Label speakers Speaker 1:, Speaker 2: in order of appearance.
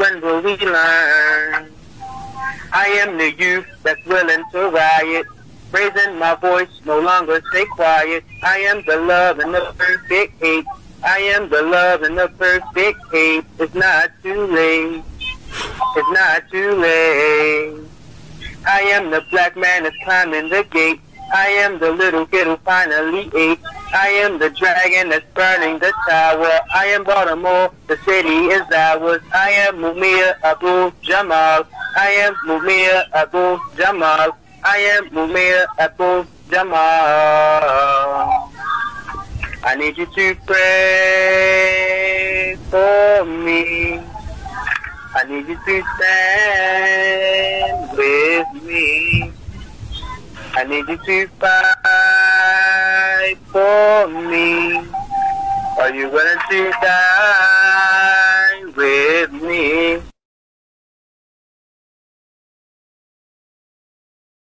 Speaker 1: When will we learn? I am the youth that's willing to riot. Raising my voice, no longer stay quiet. I am the love and the perfect hate. I am the love and the perfect hate. It's not too late. It's not too late. I am the black man that's climbing the gate. I am the little kid who finally ate. I am the dragon that's burning the tower. I am Baltimore, the city is ours. I am Mumia Abu Jamal. I am Mumia Abu Jamal. I am Mumia Abu Jamal. I need you to pray for me. I need you to stand I need you to fight for me. Are you willing to die?